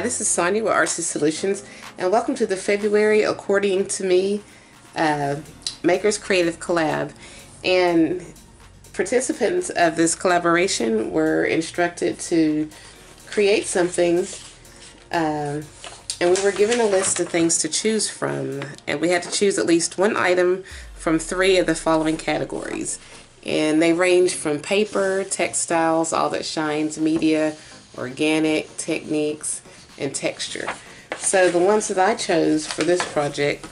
Hi, this is Sonya with Artsy Solutions, and welcome to the February Accordion to Me uh, Makers Creative Collab. And participants of this collaboration were instructed to create something, um, and we were given a list of things to choose from, and we had to choose at least one item from three of the following categories. And they range from paper, textiles, all that shines, media, organic, techniques, and texture. So the ones that I chose for this project,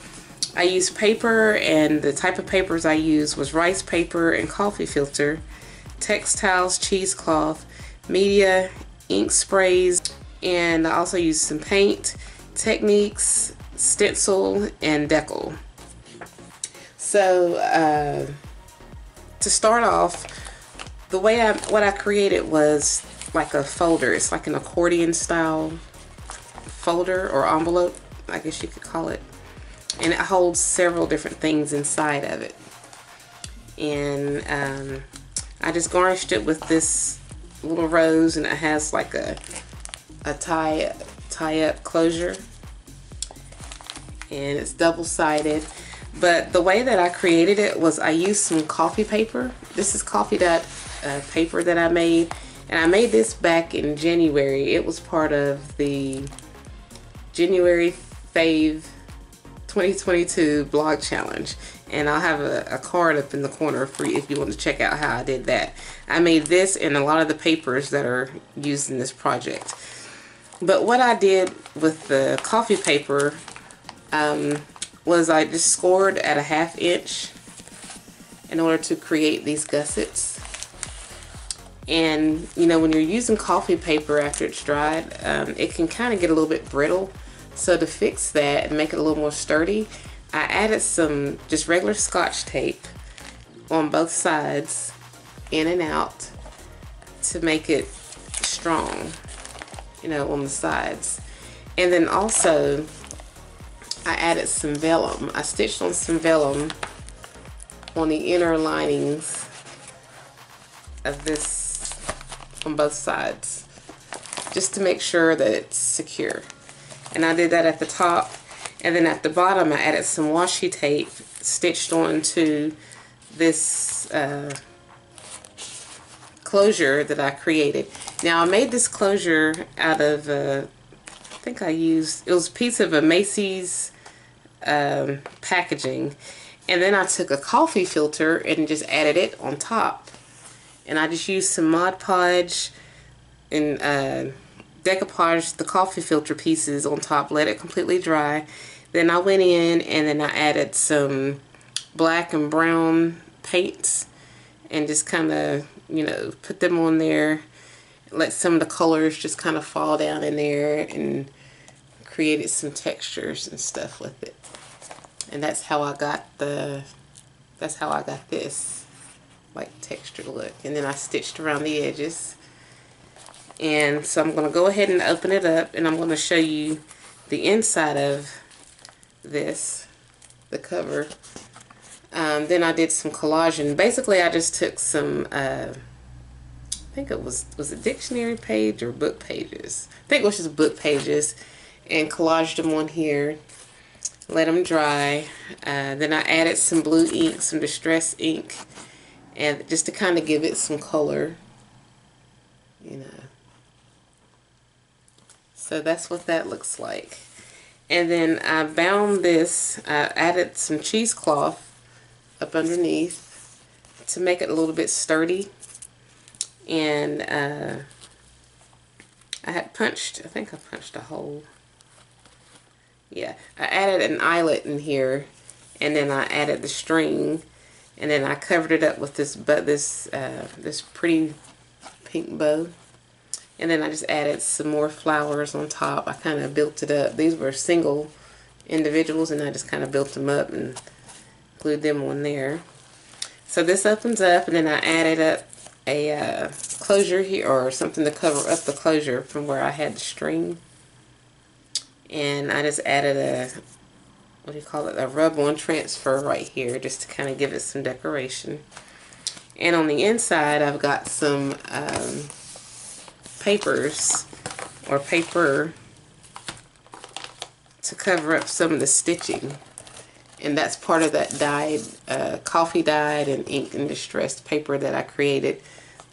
I used paper and the type of papers I used was rice paper and coffee filter, textiles, cheesecloth, media, ink sprays, and I also used some paint, techniques, stencil, and decal. So uh, to start off, the way I what I created was like a folder. It's like an accordion style folder or envelope, I guess you could call it. And it holds several different things inside of it. And um, I just garnished it with this little rose and it has like a, a tie, tie up closure. And it's double sided. But the way that I created it was I used some coffee paper. This is coffee dot uh, paper that I made and I made this back in January. It was part of the January Fave 2022 blog challenge. And I'll have a, a, card up in the corner for you if you want to check out how I did that. I made this and a lot of the papers that are used in this project. But what I did with the coffee paper um, was I just scored at a half inch in order to create these gussets. And, you know, when you're using coffee paper after it's dried, um, it can kind of get a little bit brittle. So to fix that and make it a little more sturdy, I added some just regular scotch tape on both sides, in and out, to make it strong, you know, on the sides. And then also, I added some vellum. I stitched on some vellum on the inner linings of this on both sides just to make sure that it's secure. And I did that at the top. And then at the bottom I added some washi tape stitched onto this uh, closure that I created. Now I made this closure out of, uh, I think I used, it was a piece of a Macy's um, packaging. And then I took a coffee filter and just added it on top. And I just used some Mod Podge and uh, decoupage the coffee filter pieces on top, let it completely dry. Then I went in and then I added some black and brown paints and just kind of, you know, put them on there. Let some of the colors just kind of fall down in there and created some textures and stuff with it. And that's how I got the, that's how I got this like textured look. And then I stitched around the edges. And so I'm going to go ahead and open it up and I'm going to show you the inside of this, the cover. Um, then I did some collaging. Basically, I just took some, uh, I think it was, was a dictionary page or book pages? I think it was just book pages and collaged them on here. Let them dry. Uh, then I added some blue ink, some distress ink and just to kind of give it some color you know so that's what that looks like. And then I bound this I added some cheesecloth up underneath to make it a little bit sturdy. And uh, I had punched I think I punched a hole. Yeah I added an eyelet in here and then I added the string and then I covered it up with this but this uh, this pretty pink bow and then I just added some more flowers on top. I kind of built it up. These were single individuals and I just kind of built them up and glued them on there. So this opens up and then I added up a uh, closure here or something to cover up the closure from where I had the string. And I just added a what do you call it, a rub-on transfer right here just to kind of give it some decoration. And on the inside, I've got some um, papers or paper to cover up some of the stitching. And that's part of that dyed, uh, coffee dyed and ink and distressed paper that I created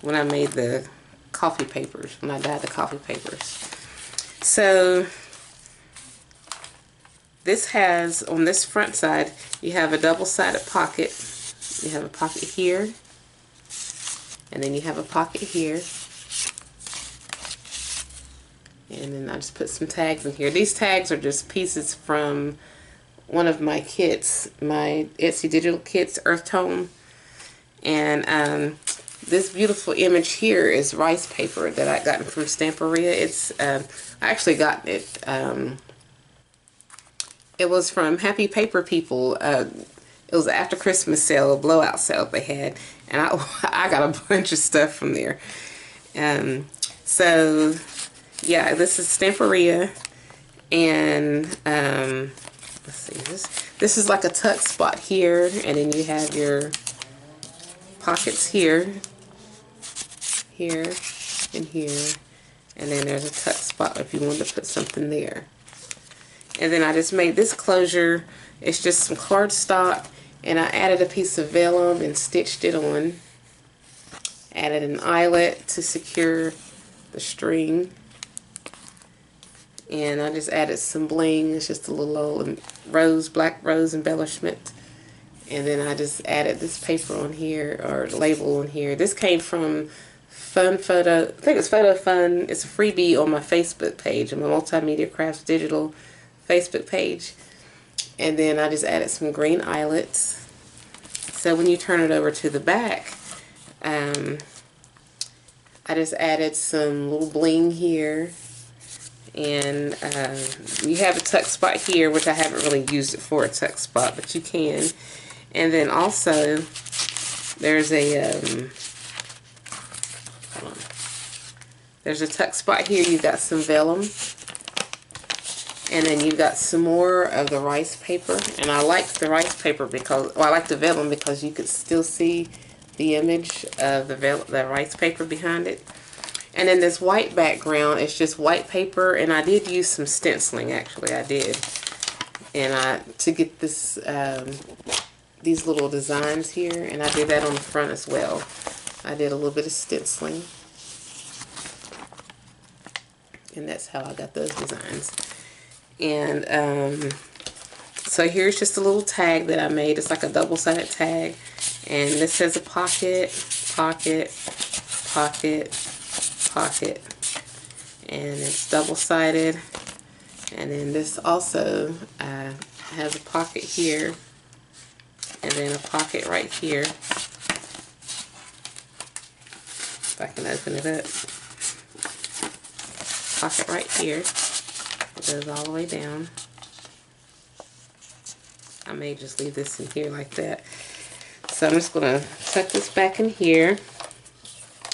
when I made the coffee papers, when I dyed the coffee papers. So this has, on this front side, you have a double-sided pocket. You have a pocket here, and then you have a pocket here. And then I just put some tags in here. These tags are just pieces from one of my kits, my Etsy digital kits, Earth Tone. And um, this beautiful image here is rice paper that I gotten from Stamperia. It's, uh, I actually got it, um, it was from Happy Paper People. Uh, it was after Christmas sale, blowout sale they had. And I, I got a bunch of stuff from there. Um, so, yeah, this is Stamperia. And, um, let's see, this, this is like a tuck spot here. And then you have your pockets here here and here and then there's a tuck spot if you want to put something there and then I just made this closure it's just some cardstock and I added a piece of vellum and stitched it on added an eyelet to secure the string and I just added some bling it's just a little old rose black rose embellishment and then I just added this paper on here or label on here this came from Fun Photo, I think it's Photo Fun. It's a freebie on my Facebook page, on my Multimedia Crafts Digital Facebook page. And then I just added some green eyelets. So when you turn it over to the back, um, I just added some little bling here. And uh, you have a tuck spot here, which I haven't really used it for a tuck spot, but you can. And then also, there's a... Um, There's a tuck spot here. You've got some vellum. And then you've got some more of the rice paper. And I like the rice paper because, well, I like the vellum because you could still see the image of the, the rice paper behind it. And then this white background is just white paper. And I did use some stenciling, actually. I did. And I, to get this, um, these little designs here. And I did that on the front as well. I did a little bit of stenciling and that's how I got those designs. And um, so here's just a little tag that I made. It's like a double-sided tag. And this has a pocket, pocket, pocket, pocket. And it's double-sided. And then this also uh, has a pocket here. And then a pocket right here. If I can open it up pocket right here. It goes all the way down. I may just leave this in here like that. So I'm just going to tuck this back in here.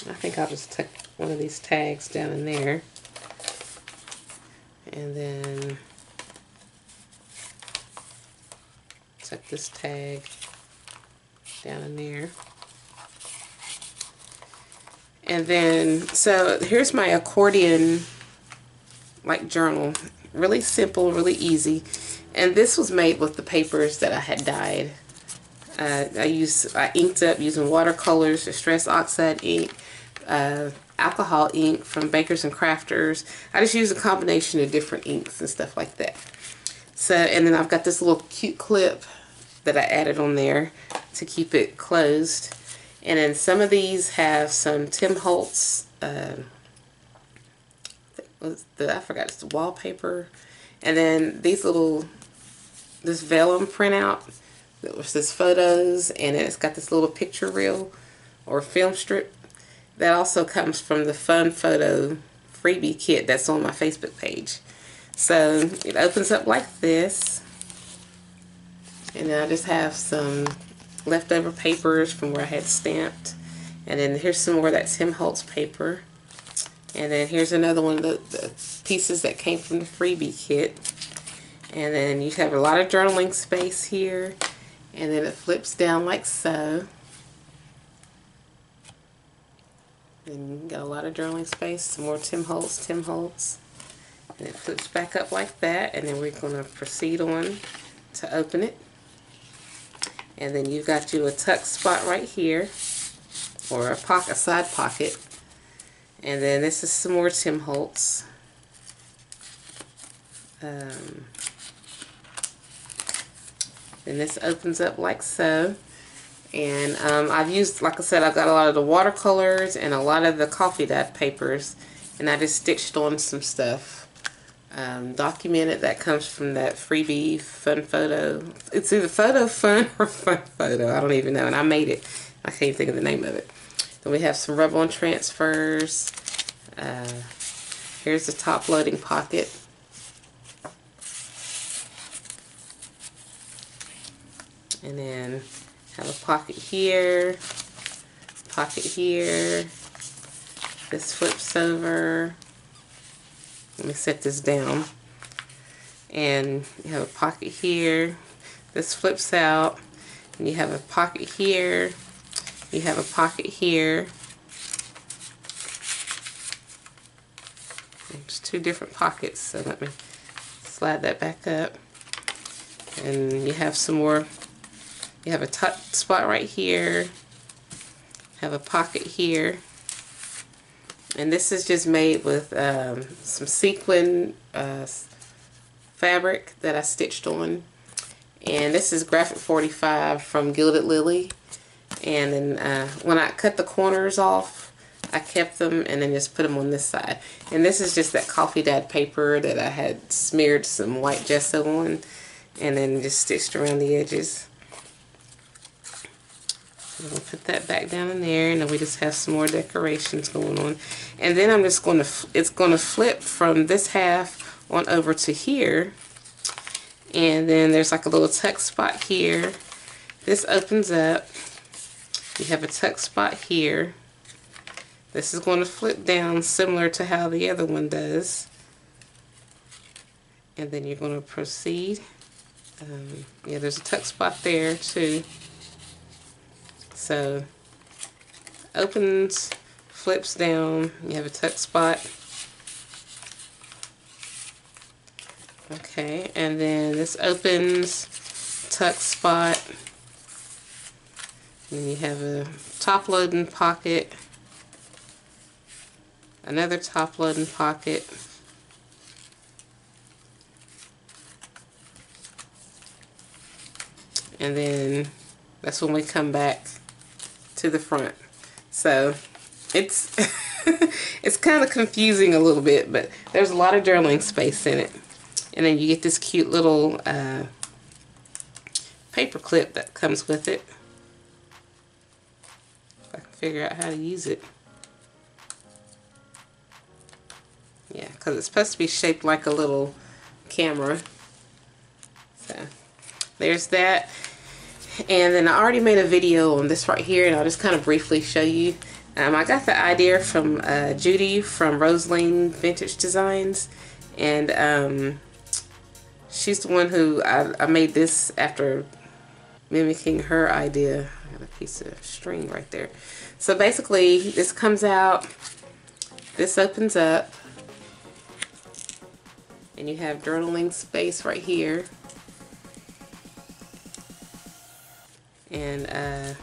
I think I'll just tuck one of these tags down in there. And then tuck this tag down in there. And then, so here's my accordion like journal. Really simple, really easy. And this was made with the papers that I had dyed. Uh, I used, I inked up using watercolors, Distress Oxide ink, uh, alcohol ink from Bakers and Crafters. I just use a combination of different inks and stuff like that. So, and then I've got this little cute clip that I added on there to keep it closed. And then some of these have some Tim Holtz was the I forgot it's the wallpaper and then these little this vellum printout that was this photos and it's got this little picture reel or film strip that also comes from the fun photo freebie kit that's on my Facebook page so it opens up like this and then I just have some leftover papers from where I had stamped and then here's some more of that Tim Holtz paper and then here's another one of the, the pieces that came from the freebie kit. And then you have a lot of journaling space here. And then it flips down like so. And you got a lot of journaling space. Some more Tim Holtz, Tim Holtz. And it flips back up like that and then we're going to proceed on to open it. And then you've got you a tuck spot right here or a pocket, side pocket. And then this is some more Tim Holtz. Um, and this opens up like so. And um, I've used, like I said, I've got a lot of the watercolors and a lot of the coffee dye papers. And I just stitched on some stuff. Um, documented that comes from that freebie fun photo. It's either photo fun or fun photo. I don't even know. And I made it. I can't even think of the name of it. Then we have some rub-on transfers. Uh, here's the top loading pocket. And then have a pocket here, pocket here. This flips over. Let me set this down. And you have a pocket here. This flips out. And you have a pocket here. You have a pocket here. There's two different pockets, so let me slide that back up. And you have some more, you have a tuck spot right here, have a pocket here, and this is just made with um, some sequin uh, fabric that I stitched on. And this is Graphic 45 from Gilded Lily. And then uh, when I cut the corners off, I kept them and then just put them on this side. And this is just that coffee dyed paper that I had smeared some white gesso on and then just stitched around the edges. We'll put that back down in there and then we just have some more decorations going on. And then I'm just going to, it's going to flip from this half on over to here. And then there's like a little tuck spot here. This opens up. You have a tuck spot here. This is going to flip down similar to how the other one does. And then you're going to proceed. Um, yeah, there's a tuck spot there too. So opens, flips down, you have a tuck spot. Okay, and then this opens, tuck spot. Then you have a top loading pocket, another top loading pocket, and then that's when we come back to the front. So it's it's kind of confusing a little bit, but there's a lot of journaling space in it. And then you get this cute little uh, paper clip that comes with it. If I can figure out how to use it. Yeah, because it's supposed to be shaped like a little camera. So there's that. And then I already made a video on this right here and I'll just kind of briefly show you. Um, I got the idea from uh, Judy from Rosaline Vintage Designs and um, she's the one who I, I, made this after mimicking her idea. I got a piece of string right there. So basically this comes out, this opens up and you have journaling space right here. And uh,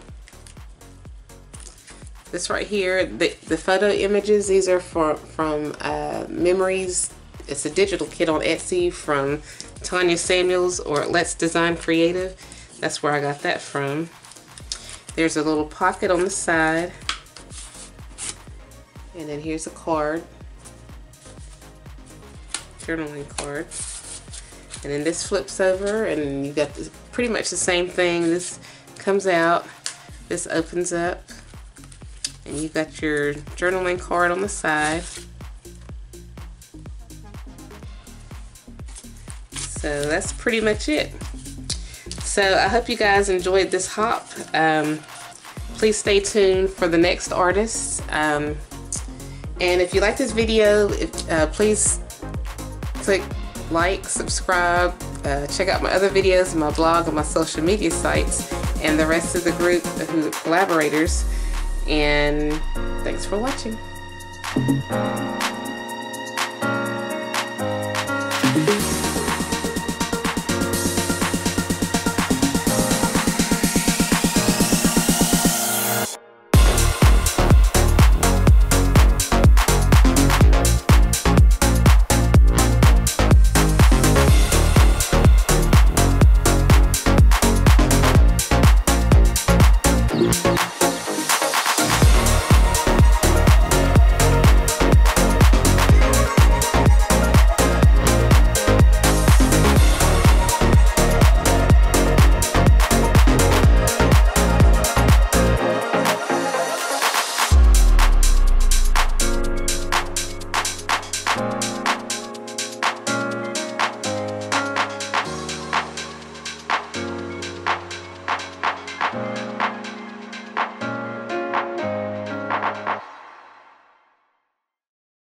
this right here the, the photo images these are for, from uh, memories. It's a digital kit on Etsy from Tanya Samuels or Let's Design Creative. That's where I got that from. There's a little pocket on the side. And then here's a card. Journaling card. And then this flips over and you got this, pretty much the same thing. This comes out. This opens up. And you got your journaling card on the side. So that's pretty much it. So I hope you guys enjoyed this hop. Um, please stay tuned for the next artist. Um, and if you like this video, if, uh, please click like, subscribe, uh, check out my other videos, my blog, and my social media sites and the rest of the group who collaborators. And thanks for watching.